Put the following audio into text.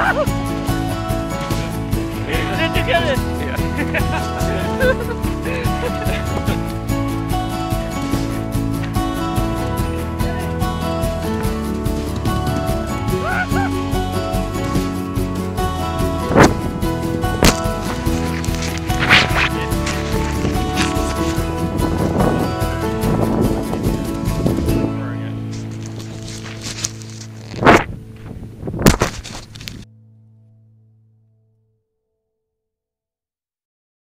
Woo!